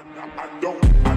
I, I I don't.